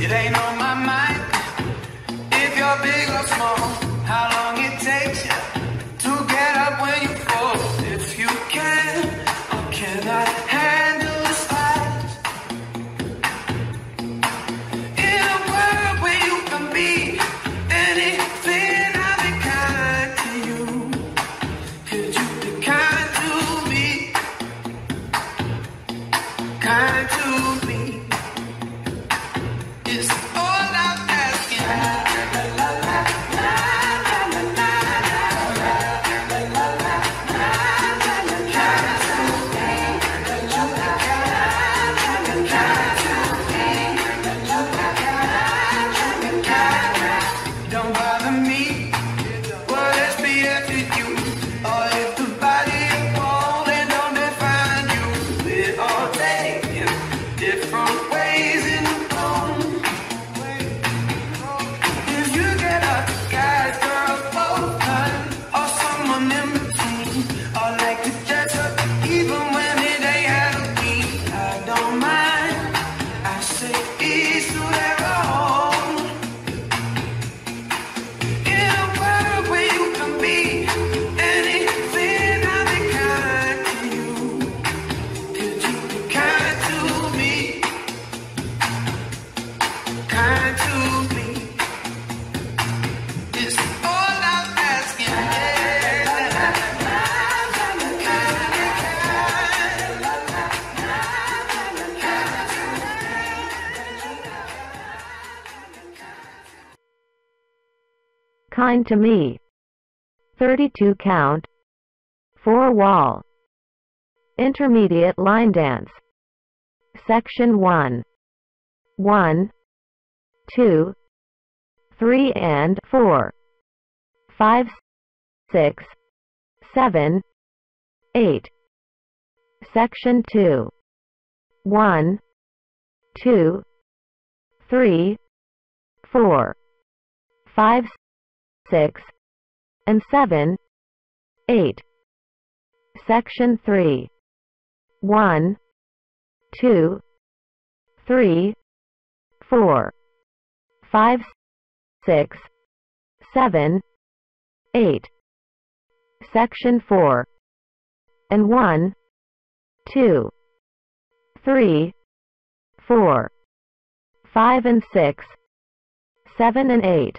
It ain't no to be. campaign. All kind to me. 32 count. 4 wall. Intermediate line dance. Section 1. 1, 2, 3 and 4, 5, 6, 7, 8. Section 2. 1, 2, 3, 4, 5, 6, and 7, 8. Section 3. 1, 2, 3, 4, 5, 6, 7, 8. Section 4. And 1, 2, 3, 4, 5 and 6, 7 and 8.